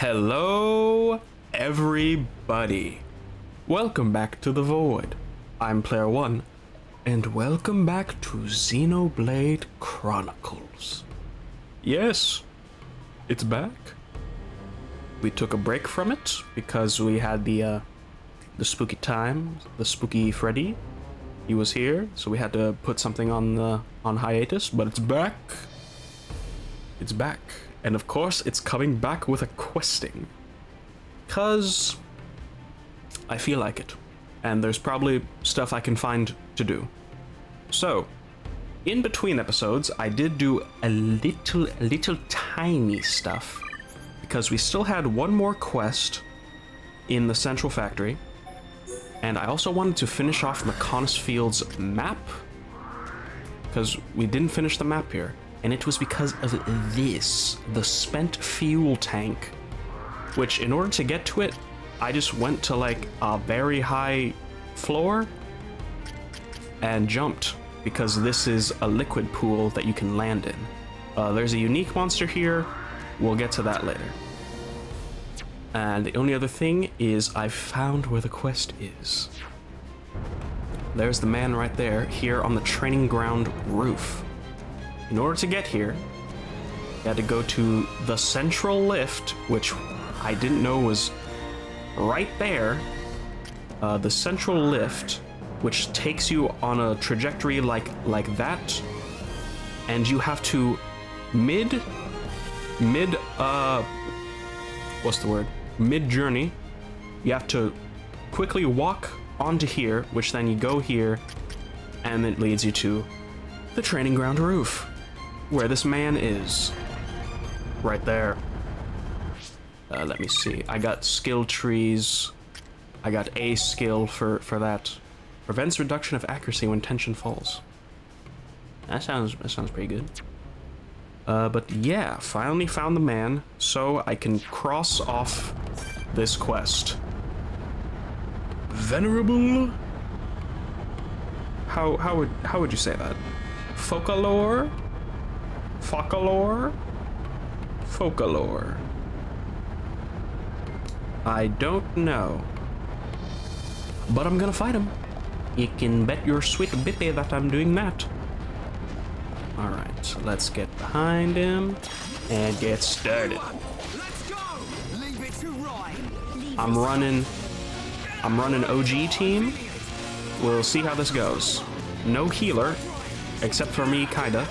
Hello, everybody. Welcome back to the Void. I'm Player One, and welcome back to Xenoblade Chronicles. Yes, it's back. We took a break from it because we had the uh, the spooky time, the spooky Freddy. He was here, so we had to put something on the on hiatus. But it's back. It's back. And of course, it's coming back with a questing. Because I feel like it. And there's probably stuff I can find to do. So, in between episodes, I did do a little, little tiny stuff. Because we still had one more quest in the central factory. And I also wanted to finish off Mechonis Field's map. Because we didn't finish the map here and it was because of this, the spent fuel tank, which in order to get to it, I just went to like a very high floor and jumped because this is a liquid pool that you can land in. Uh, there's a unique monster here, we'll get to that later. And the only other thing is I've found where the quest is. There's the man right there, here on the training ground roof. In order to get here, you had to go to the central lift, which I didn't know was right there. Uh, the central lift, which takes you on a trajectory like like that, and you have to mid mid uh what's the word? Mid journey. You have to quickly walk onto here which then you go here and it leads you to the training ground roof where this man is. Right there. Uh, let me see. I got skill trees. I got a skill for, for that. Prevents reduction of accuracy when tension falls. That sounds that sounds pretty good. Uh, but yeah, finally found the man, so I can cross off this quest. Venerable? How how would how would you say that? Focalore? Focalore? Focalore. I don't know. But I'm gonna fight him. You can bet your sweet bippy that I'm doing that. Alright, so let's get behind him and get started. I'm running I'm running OG team. We'll see how this goes. No healer, except for me, kinda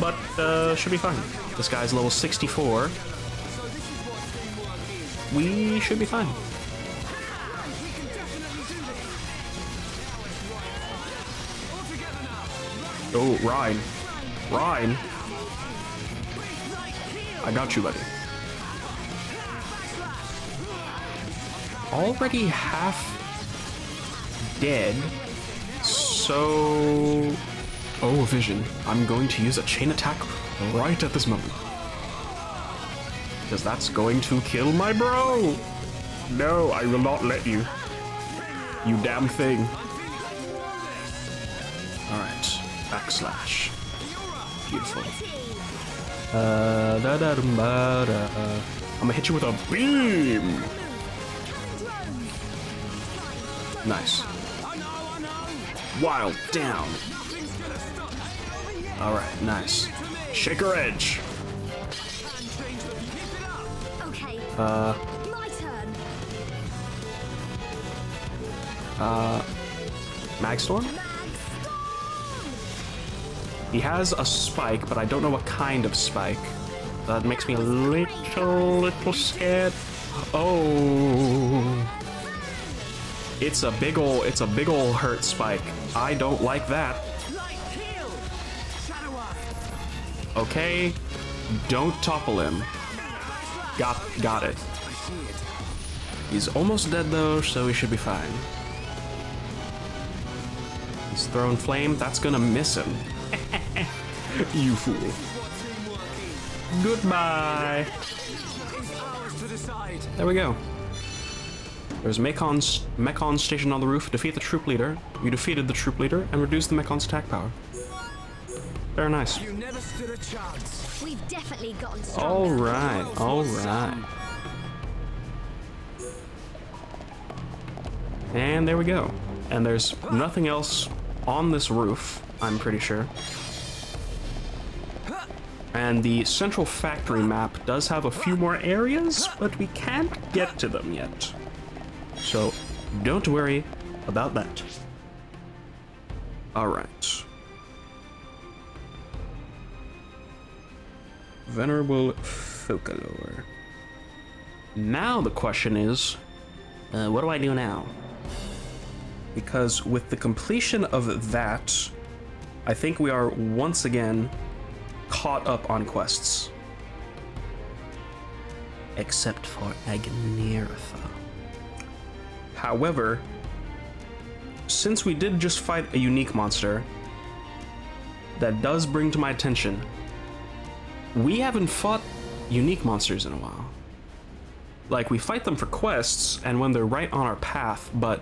but uh, should be fine. This guy's level 64. We should be fine. Oh, Reyn. Reyn. I got you, buddy. Already half dead. So Oh, Vision, I'm going to use a chain attack right at this moment. Because that's going to kill my bro! No, I will not let you. You damn thing. Alright, backslash. Beautiful. Uh, da -da -da -da. I'm gonna hit you with a beam! Nice. Wild down. Alright, nice. Shaker Edge. Uh. Uh. Magstorm? He has a spike, but I don't know what kind of spike. That makes me a little, little scared. Oh. It's a big ol' it's a big ol' hurt spike. I don't like that. Okay? Don't topple him. Got, got it. He's almost dead though, so he should be fine. He's throwing flame, that's gonna miss him. you fool. Goodbye. There we go. There's Mechon's Mechon stationed on the roof. Defeat the troop leader. You defeated the troop leader and reduced the Mechon's attack power. Very nice. You never stood a chance. We've definitely gotten stronger. All right, all right. And there we go. And there's nothing else on this roof, I'm pretty sure. And the central factory map does have a few more areas, but we can't get to them yet. So don't worry about that. All right. Venerable Focalore. Now the question is, uh, what do I do now? Because with the completion of that, I think we are once again caught up on quests. Except for Agniratha. However, since we did just fight a unique monster, that does bring to my attention, we haven't fought unique monsters in a while. Like, we fight them for quests and when they're right on our path, but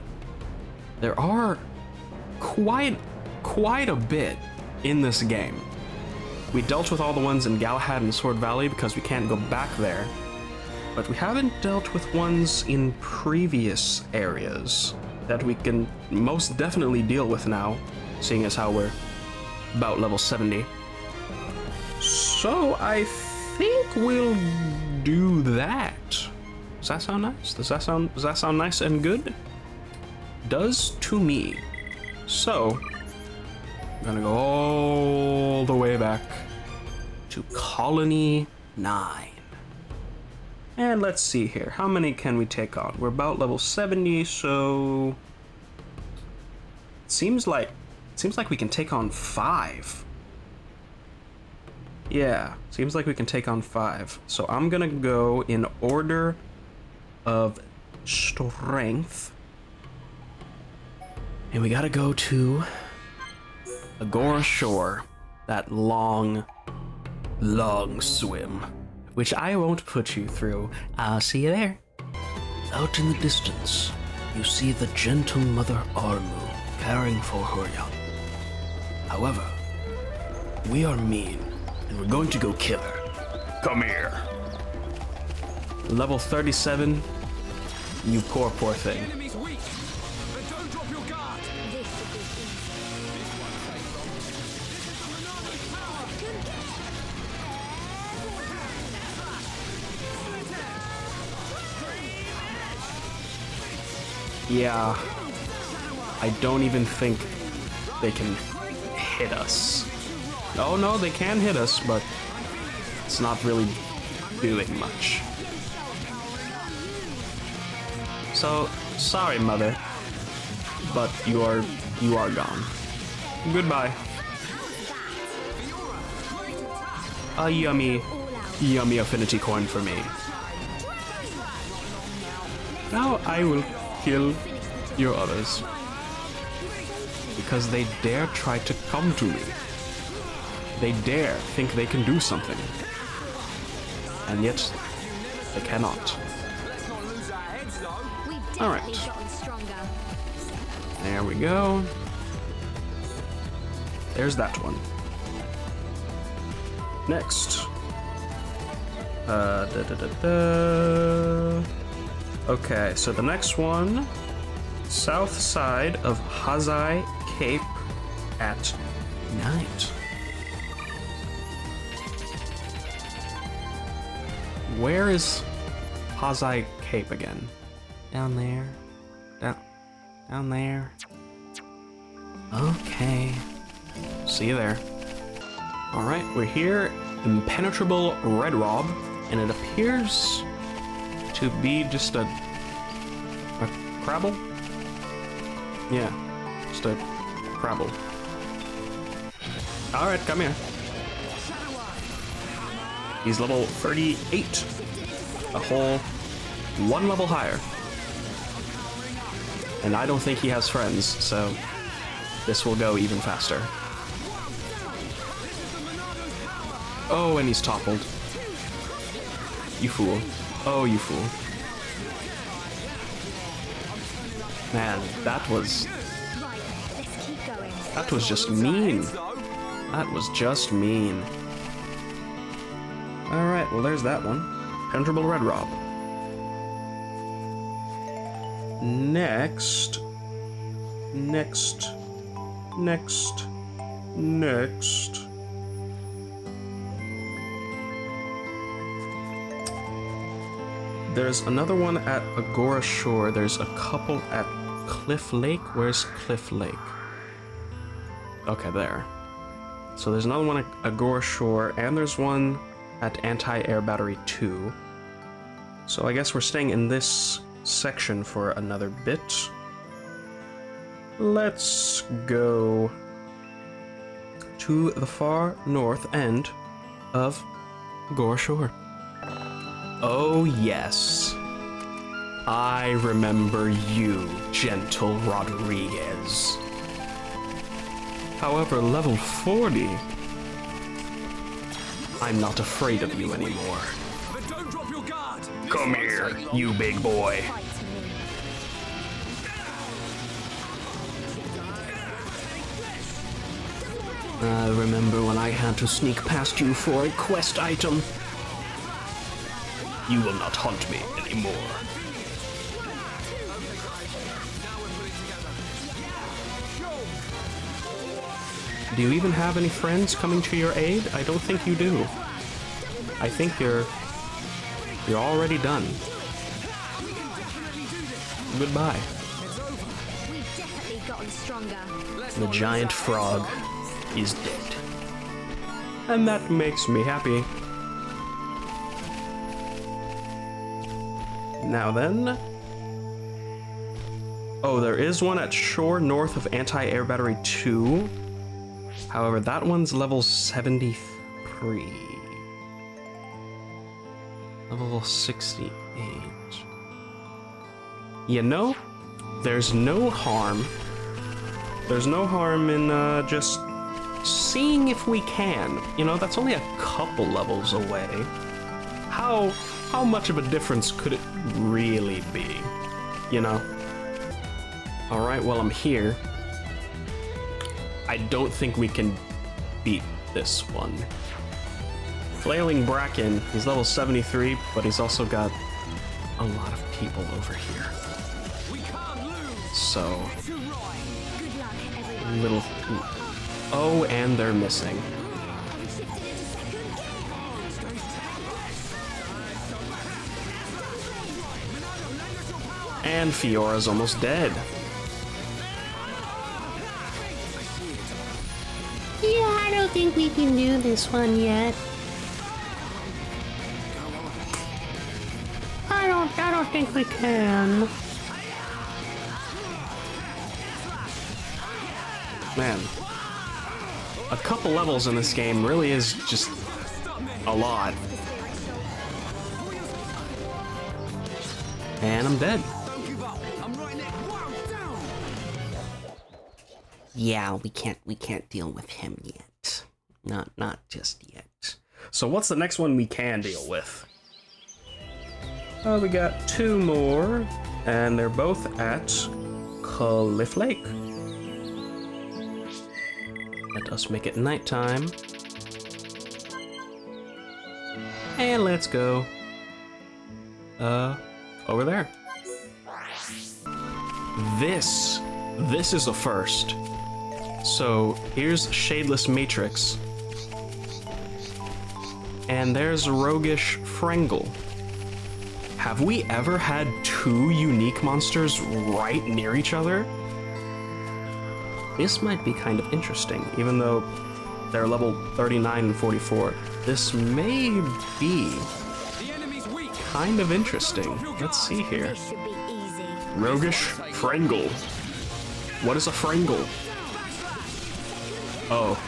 there are quite, quite a bit in this game. We dealt with all the ones in Galahad and Sword Valley because we can't go back there, but we haven't dealt with ones in previous areas that we can most definitely deal with now, seeing as how we're about level 70. So I think we'll do that. Does that sound nice? Does that sound does that sound nice and good? Does to me. So I'm gonna go all the way back to Colony 9. And let's see here. How many can we take on? We're about level 70, so it seems like it seems like we can take on 5. Yeah, seems like we can take on 5. So I'm to go in order of strength. And we got to go to Agora Shore. That long long swim which I won't put you through. I'll see you there. Out in the distance, you see the gentle Mother Armu caring for her young. However, we are mean, and we're going to go kill her. Come here. Level 37, you poor, poor thing. Yeah. I don't even think they can hit us. Oh no, they can hit us, but it's not really doing much. So, sorry, mother, but you are you are gone. Goodbye. A yummy, yummy affinity coin for me. Now I will kill your others. Because they dare try to come to me. They dare think they can do something. And yet, they cannot. Alright. There we go. There's that one. Next. Uh, da da da da. Okay, so the next one, south side of Hazaj Cape at night. Where is Hazaj Cape again? Down there. Down, down there. Okay. See you there. All right, we're here. Impenetrable Red Rob, and it appears to be just a a krabble? Yeah, just a krabble. Alright, come here. He's level 38. A whole one level higher. And I don't think he has friends, so this will go even faster. Oh, and he's toppled. You fool. Oh, you fool. Man, that was... That was just mean. That was just mean. Alright, well there's that one. Penetrable Red Rob. next, next, next, next. There's another one at Agora Shore. There's a couple at Cliff Lake. Where's Cliff Lake? Okay, there. So there's another one at Agora Shore, and there's one at Anti-Air Battery 2. So I guess we're staying in this section for another bit. Let's go to the far north end of Agora Shore. Oh, yes. I remember you, gentle Rodriguez. However, level 40, I'm not afraid of you anymore. But don't drop your guard. Come here, you big boy. Fight to me. I remember when I had to sneak past you for a quest item. You will not hunt me anymore. Do you even have any friends coming to your aid? I don't think you do. I think you're you're already done. Goodbye. The giant frog is dead. And that makes me happy. Now then. Oh, there is one at shore north of Anti Air Battery 2. However, that one's level 73. Level 68. You know, there's no harm there's no harm in uh, just seeing if we can. You know, that's only a couple levels away. How how much of a difference could it really be? You know? Alright, well I'm here. I don't think we can beat this one. Flailing Bracken, he's level 73, but he's also got a lot of people over here. We can't lose. So, Good luck, little. Oh, and they're missing. We shifted into second. And Fiora's almost dead. Think we can do this one yet. I don't I don't think we can. Man. A couple levels in this game really is just a lot. And I'm dead. Don't give up. I'm right next. Whoa, down. Yeah, we can't we can't deal with him yet. Not not just yet. So what's the next one we can deal with? Oh, we got two more, and they're both at Cliff Lake. Let us make it nighttime. And let's go. Uh, over there. This, this is a first. So here's Shadeless Matrix. And there's Roguish Frangle. Have we ever had two unique monsters right near each other? This might be kind of interesting, even though they're level 39 and 44. This may be The enemy's weak. kind of interesting. Let's see here. This should be easy. Roguish Frangle. What is a Frangle? Oh.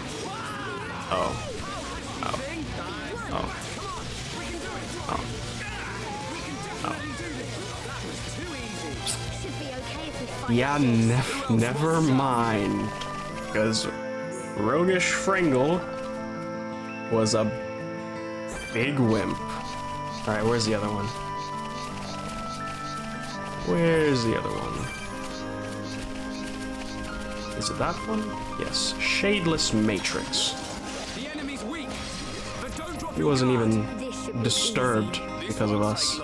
Oh. Yeah, nev- never mind. Because Roguish Fringle was a big wimp. Alright, where's the other one? Where's the other one? Is it that one? Yes. Shadeless Matrix. He wasn't even disturbed because of us.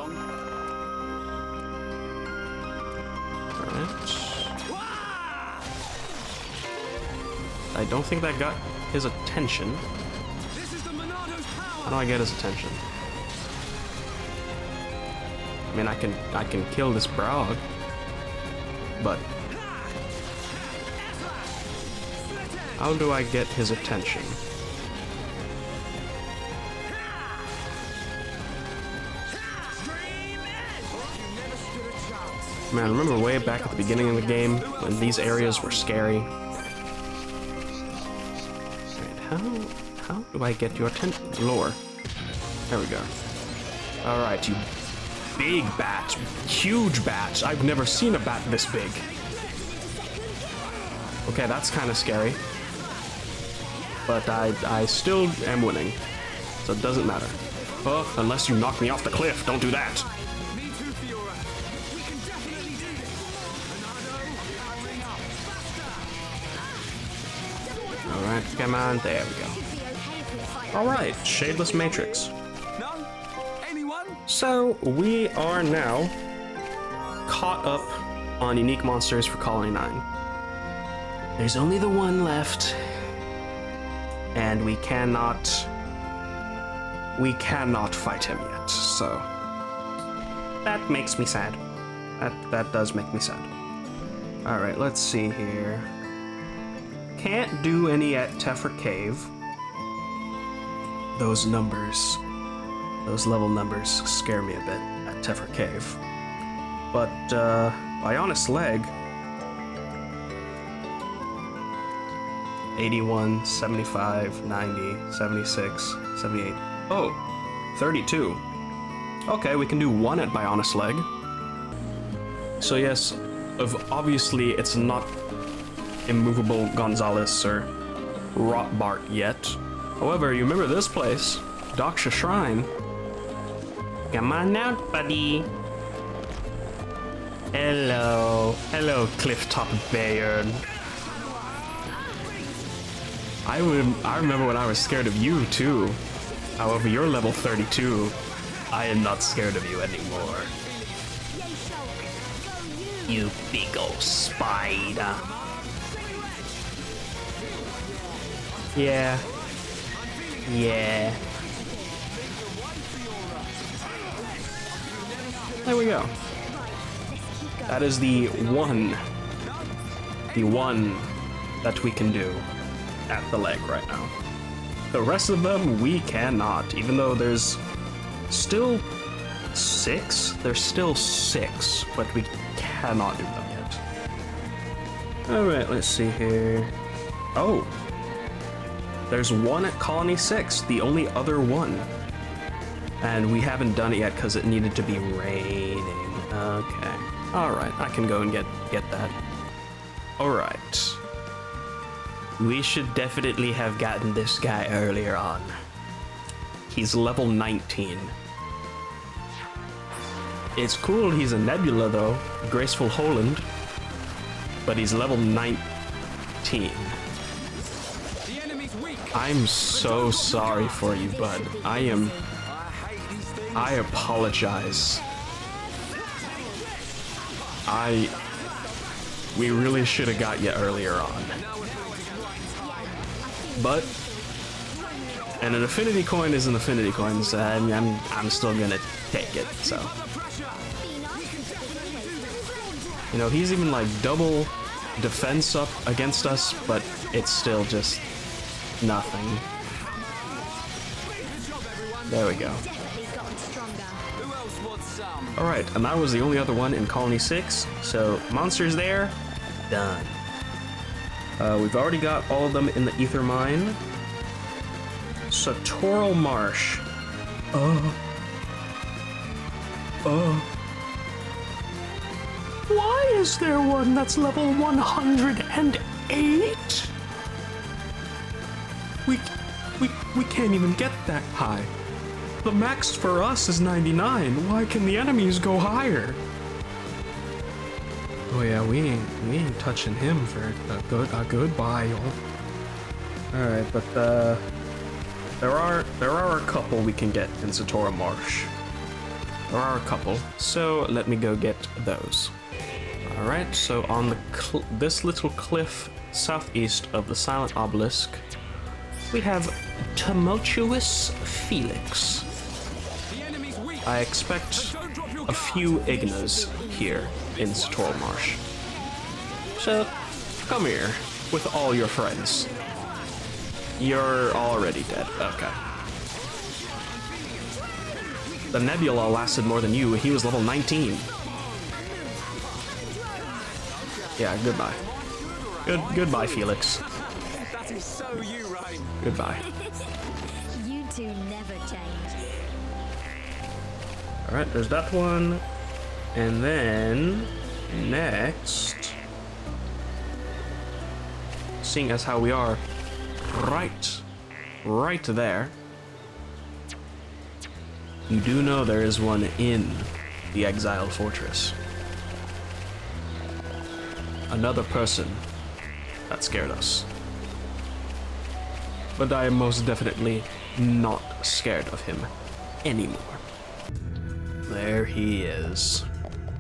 I don't think that got his attention. This is the Monado's How do I get his attention? I mean, I can I can kill this Brog, but how do I get his attention? Man, I remember way back at the beginning of the game when these areas were scary. How how do I get your attention? Lore. There we go. Alright, you big bat. Huge bat. I've never seen a bat this big. Okay, that's kind of scary. But I, I still am winning. So it doesn't matter. Oh, unless you knock me off the cliff. Don't do that. Alright, come on. There we go. Should be okay if we fight. Alright, Shadeless Matrix. No? Anyone? So, we are now caught up on unique monsters for Colony 9. There's only the one left. And we cannot. We cannot fight him yet, so. That makes me sad. That, that does make me sad. Alright, let's see here. Can't do any at Tephra Cave. Those numbers those level numbers scare me a bit at Tephra Cave. But, uh, Bionis Leg. 81, 75, 90, 76, 78. Oh, 32. Okay, we can do one at Bionis Leg. So, yes, obviously it's not immovable Gonzalez or Rotbart yet. However, you remember this place, Daksha Shrine. Come on out, buddy. Hello. Hello, Clifftop Bayard. I would I remember when I was scared of you too. However, you're level 32. I am not scared of you anymore. You big old spider. Yeah. Yeah. There we go. That is the one. The one that we can do at the leg right now. The rest of them we cannot, even though there's still six. There's still six, but we cannot do them yet. Alright, let's see here. Oh. There's one at Colony 6, the only other one. And we haven't done it yet because it needed to be raining. Okay. Alright, I can go and get get that. Alright. We should definitely have gotten this guy earlier on. He's level 19. It's cool he's a Nebula though, Graceful Holand, but he's level 19. I'm so sorry for you, bud. I am. I apologize. I. We really should have got you earlier on. But. And an affinity coin is an affinity coin, so I'm, I'm, I'm still gonna take it, so. You know, he's even like double defense up against us, but it's still just nothing. There we go. Alright, and that was the only other one in Colony 6, so monsters there, done. Uh, we've already got all of them in the Ether Mine. Satorl Marsh. Oh. Oh. Why is there one that's level 108? We, we, we can't even get that high. The max for us is 99. Why can the enemies go higher? Oh yeah, we ain't we ain't touching him for a good a good while. All right, but uh, there are there are a couple we can get in Satorl Marsh. There are a couple, so let me go get those. Alright, so on the cl- this little cliff southeast of the Silent Obelisk, we have Tumultuous Felix. I expect a few Ignas here in Satorl Marsh. So, come here with all your friends. You're already dead. Okay. The Nebula lasted more than you. He was level 19. Yeah, goodbye. Good goodbye, Felix. That is so you, Reyn. Goodbye. You two never change. Alright, there's that one. And then next seeing as how we are right right there. You do know there is one in the exiled fortress. Another person that scared us. But I am most definitely not scared of him anymore. There he is,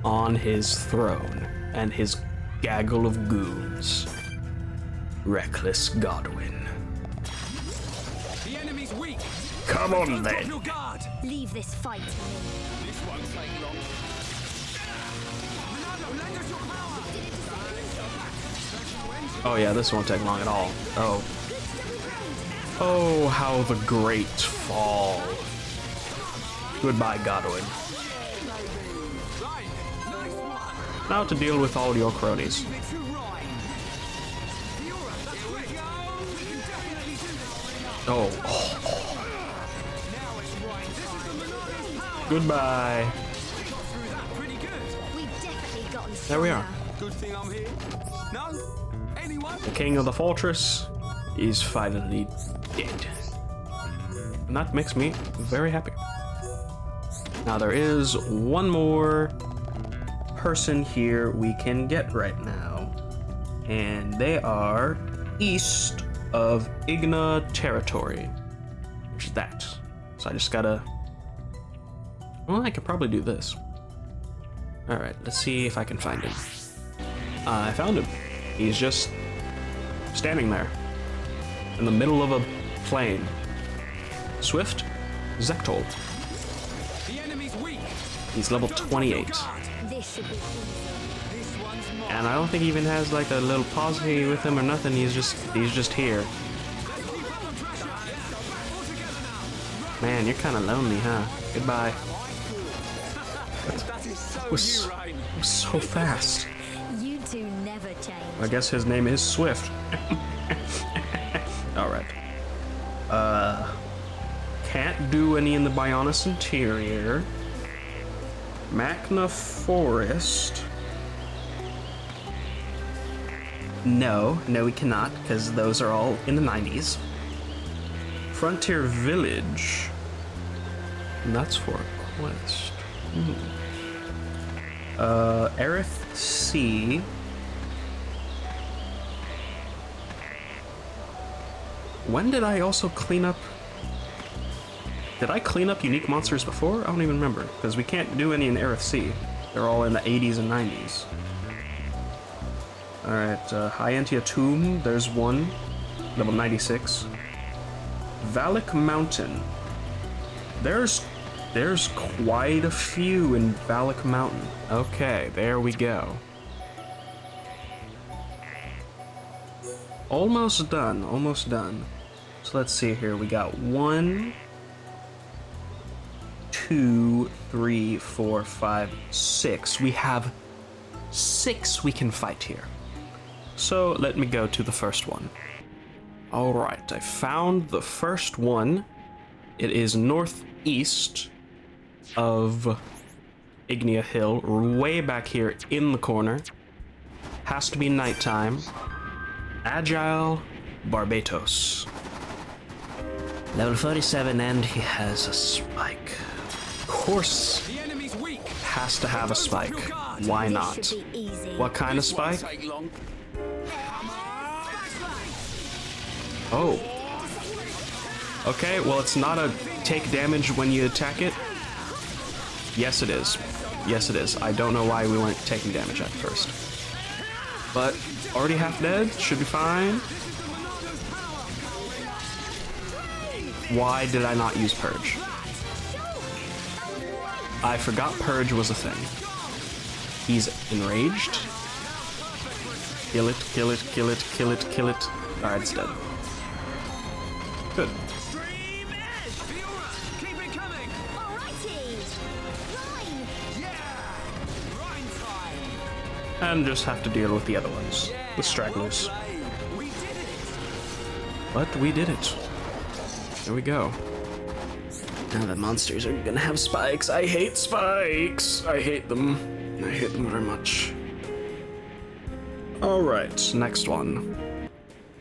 on his throne, and his gaggle of goons. Reckless Godwin. The enemy's weak. Come on Don't then. your guard. Leave this fight. This won't take long. Ronaldo, lend us your power. Oh yeah, this won't take long at all. Oh. Oh, how the great fall. Goodbye, Godwin. Right. Nice one. Now to deal with all your cronies. Leave it to Ryan. Fiora, that's quick. We can definitely do this. Oh, oh, Now it's Ryan. This is the Monado's power. goodbye. We got through that pretty good. We've definitely gotten stronger. There we are. Good thing I'm here. No? Anyone? The king of the fortress is finally And that makes me very happy. Now there is one more person here we can get right now. And they are east of Igna territory. Which is that. So I just gotta. Well, I could probably do this. Alright, let's see if I can find him. Uh, I found him. He's just standing there in the middle of a plain. Swift Zektol. The enemy's weak. He's level Don't drop your 28. This be. This one's. And I don't think he even has like a little posse with him or nothing. He's just he's just here. Keep up the pressure. Back all together now. Man, you're kind of lonely, huh? Goodbye. That is so Was- you, So fast. You two never change. I guess his name is Swift. All right. Can't do any in the Bionis interior. Makna Forest. No, no, we cannot, because those are all in the 90s. Frontier Village. And that's for a quest. Hmm. Uh, Eryth Sea. When did I also clean up? Did I clean up unique monsters before? I don't even remember, because we can't do any in Sea. They're all in the 80s and 90s. Alright, uh, High Entia Tomb, there's one. Level 96. Valak Mountain. There's there's quite a few in Valak Mountain. Okay, there we go. Almost done, almost done. So let's see here. We got one, two, three, four, five, six. We have six we can fight here. So let me go to the first one. Alright, I found the first one. It is northeast of Ignia Hill, way back here in the corner. Has to be nighttime. Agile Barbatos. Level 47, and he has a spike. Of course, The enemy's weak. has to have a spike. Why not? should be easy. What kind of spike? Oh. Okay, well, it's not a take damage when you attack it. Yes, it is. Yes, it is. I don't know why we weren't taking damage at first. But already half dead, should be fine. Why did I not use Purge? I forgot Purge was a thing. He's enraged. Kill it, kill it, kill it, kill it, kill it. Alright, it's dead. Good. And just have to deal with the other ones. The stragglers. But we did it. There we go. Now the monsters are gonna have spikes. I hate Spikes! I hate them. I hate them very much. Alright, next one.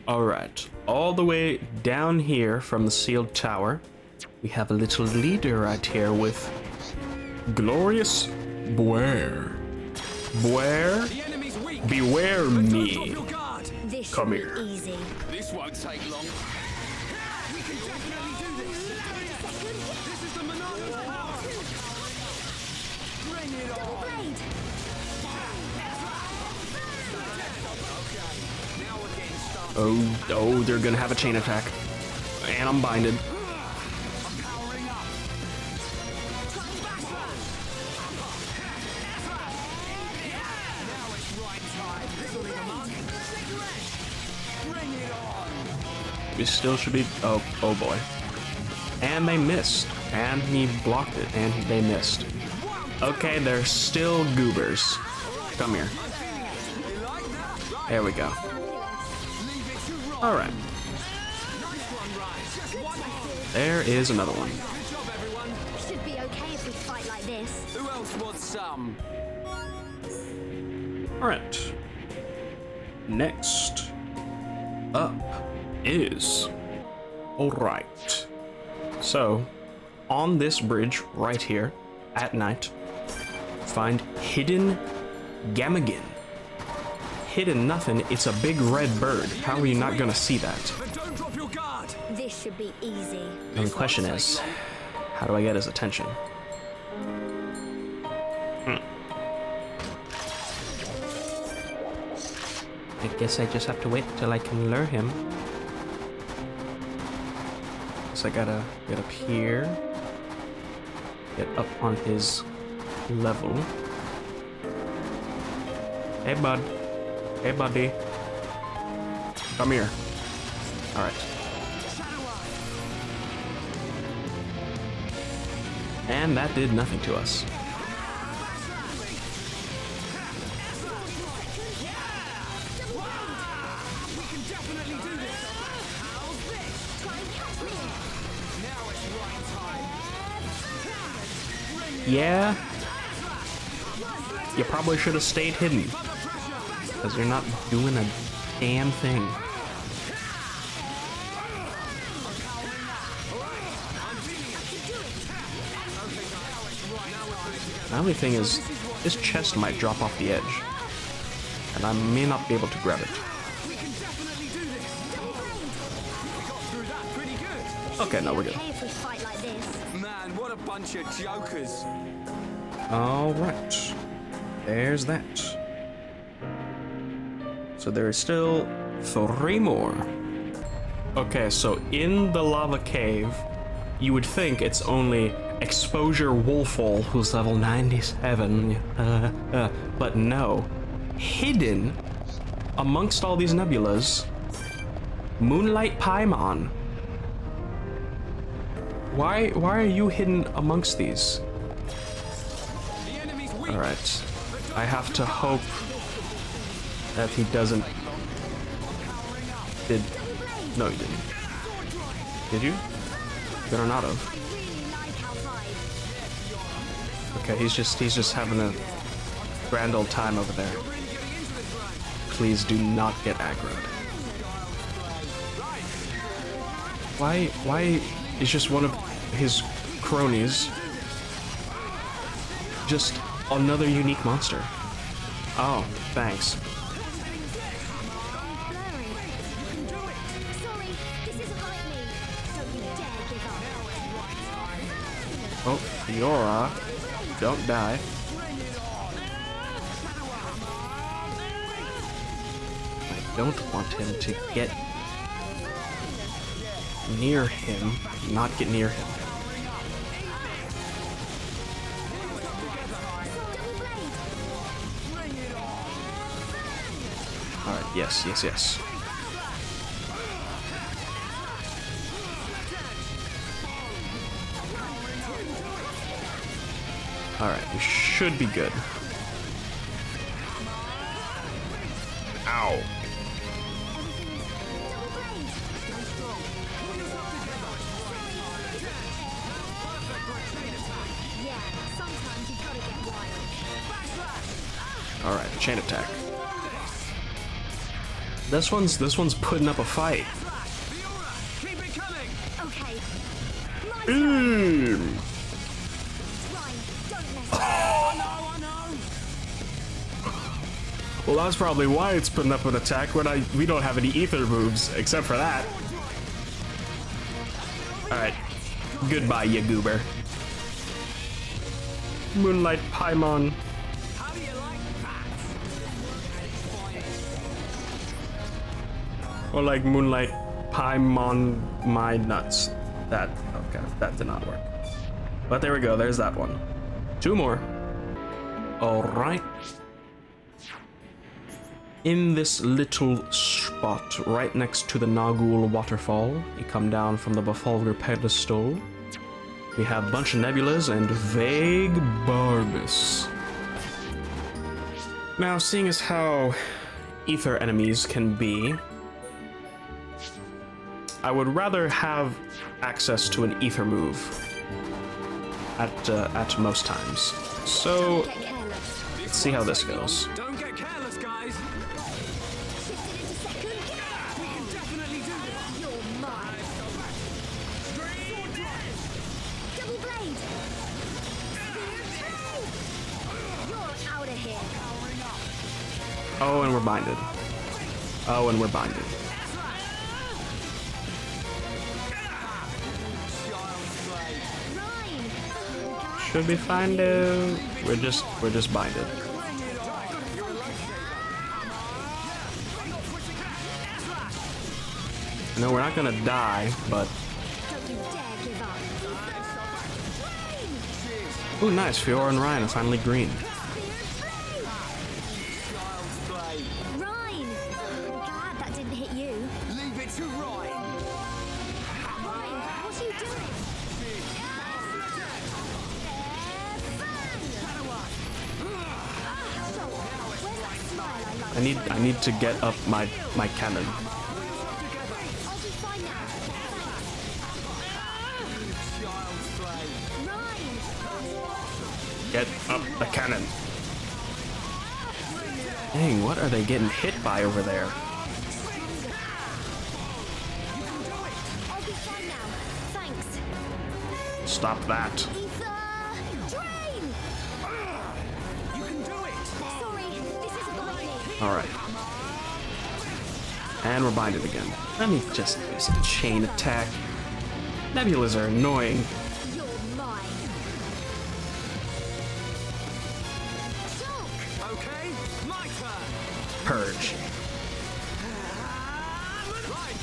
Alright, all the way down here from the sealed tower, we have a little leader right here with Glorious Beware. Beware? The enemy's weak! Beware me. your guard! This Come here. This won't take long. Oh, oh, they're gonna have a chain attack. And I'm binded. We still should be. Oh, oh boy. And they missed. And he blocked it, and they missed. Okay, they're still goobers. Come here. There we go. Alright, Nice one, Ryan. Just one more. there is another one. Good job, everyone. Should be okay if we fight like this. Who else wants some? Alright. Next up is. Alright. So, on this bridge right here, at night, find hidden Gamagan. Hidden nothing, it's a big red bird. How are you not gonna see that? But don't drop your guard. This should be easy. And the question is, how do I get his attention? Hmm. I guess I just have to wait till I can lure him. So I gotta get up here, get up on his level. Hey, bud. Hey, buddy. Come here. All right. And that did nothing to us. We can definitely do this. How's this? Try and catch me. Now it's right time. Yeah. You probably should have stayed hidden. Because you're not doing a damn thing. The only thing is, this chest might drop off the edge. And I may not be able to grab it. Through that pretty good. Okay, no, we're good. Okay if we fight like this. Man, what a bunch of jokers. Alright. There's that. So there is still three more. Okay, so in the lava cave, you would think it's only Exposure Wolfall, who's level 97. Uh, uh, but no. Hidden amongst all these nebulas, Moonlight Paimon. Why, why are you hidden amongst these? The enemy's weak. All right. I have to hope that he doesn't. Did no, he didn't. Did you? Better not have. Okay, he's just he's just having a grand old time over there. Please do not get aggroed. Why why is just one of his cronies just another unique monster? Oh, thanks. Oh, Fiora, don't die. I don't want him to get near him. Not get near him. Alright, yes, yes, yes. Should be good. Ow. Yeah, sometimes you gotta get wild. Alright, chain attack. This one's this one's putting up a fight. Keep it coming! Okay. My. Mm. Well, that's probably why it's putting up an attack when I we don't have any ether moves except for that. All right, goodbye, you goober. Moonlight Paimon. Or like Moonlight Paimon my nuts. That okay, that did not work. But there we go, there's that one. Two more. Alright. In this little spot right next to the Nagul waterfall, you come down from the Bafalgar pedestal. We have a bunch of nebulas and vague Barbus. Now, seeing as how ether enemies can be, I would rather have access to an ether move at uh, at most times. So let's see how this goes. Oh, and we're binded. Oh, and we're binded. Should be fine, dude. We're just we're just binded. No, we're not gonna die, but ooh, nice. Fiora and Reyn are finally green. I need I need to get up my my cannon. Get up the cannon. Dang, what are they getting hit by over there? Stop that. Me. Alright. And we're binded again. Let me just use a chain attack. Nebulas are annoying. Purge. Right!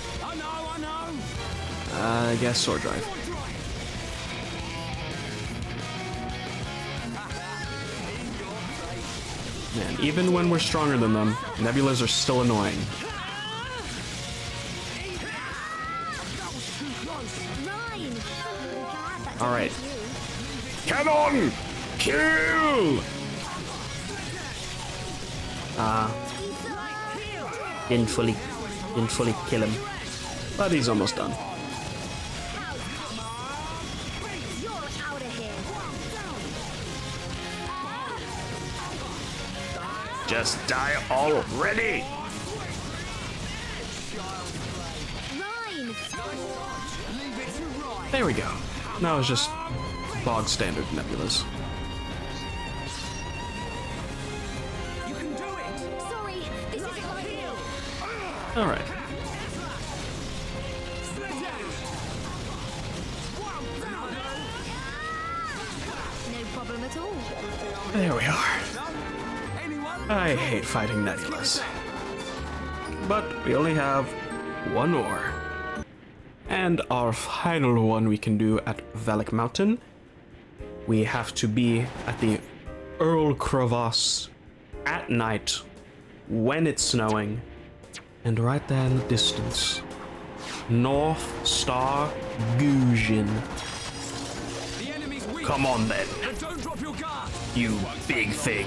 Uh, I guess sword drive. Even when we're stronger than them, nebulas are still annoying. Reyn. Glad that didn't All right. hit. Cannon! Kill! Ah, didn't fully, didn't fully kill him, but he's almost done. Just die already! Reyn. Leave it to Reyn! There we go. Now it's just bog standard nebulas. You fighting nebulas. but we only have one more. And our final one we can do at Valak Mountain. We have to be at the Earl Crevasse at night when it's snowing. And right there in the distance, North Star Gujin. The enemy's weak. Come on then, But don't drop your guard. you big thing.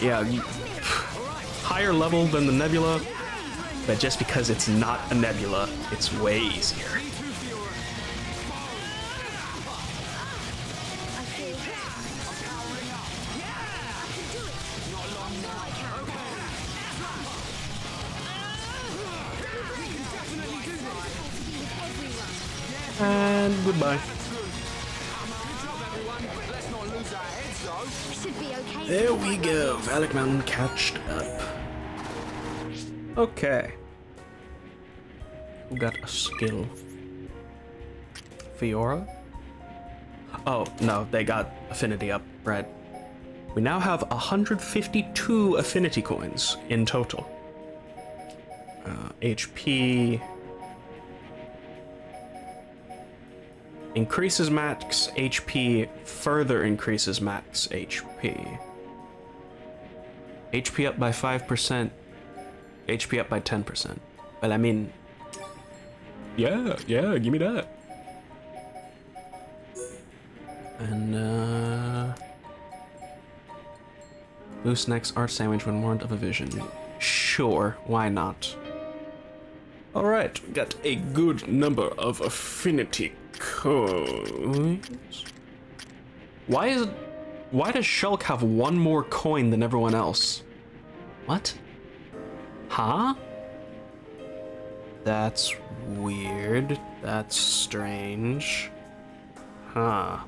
Yeah, you, higher level than the Nebula, but just because it's not a Nebula, it's way easier. And feel There we go, Valak Mountain catched up. Okay. Who got a skill? Fiora? Oh, no, they got affinity up, right. We now have 152 affinity coins in total. Uh, HP increases max HP, further increases max HP. HP up by 5%, HP up by 10%. Well, I mean, yeah, yeah, give me that. And, uh. Boost next art sandwich when warned of a vision. Sure, why not? Alright, we got a good number of affinity coins. Why is why does Shulk have one more coin than everyone else? What? Huh? That's weird. That's strange. Huh.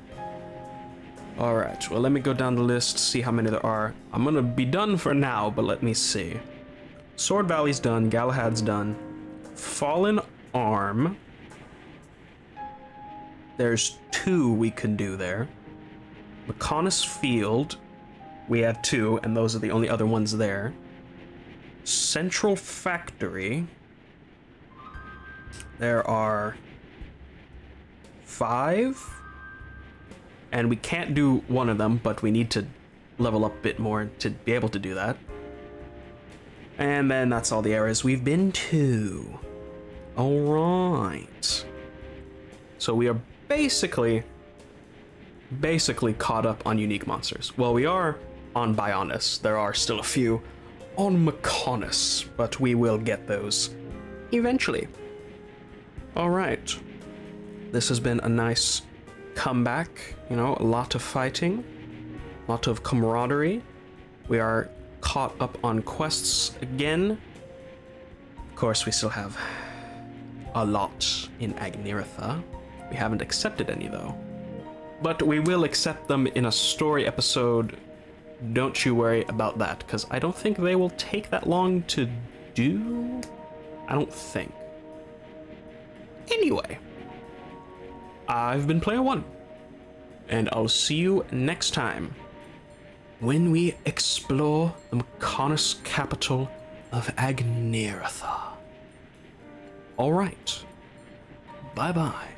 Alright, well, let me go down the list, see how many there are. I'm gonna be done for now, but let me see. Sword Valley's done, Galahad's done. Fallen Arm. There's two we could do there. Mechonis Field. We have two, and those are the only other ones there. Central Factory. There are five. And we can't do one of them, but we need to level up a bit more to be able to do that. And then that's all the areas we've been to. Alright. So we are basically basically caught up on unique monsters. Well, we are on Bionis. There are still a few on Mechonis, but we will get those eventually. Alright. This has been a nice comeback, you know, a lot of fighting, a lot of camaraderie. We are caught up on quests again. Of course, we still have a lot in Agniratha. We haven't accepted any though. But we will accept them in a story episode. Don't you worry about that, because I don't think they will take that long to do. I don't think. Anyway, I've been Player One, and I'll see you next time when we explore the Mechonis capital of Agniratha. All right. Bye bye.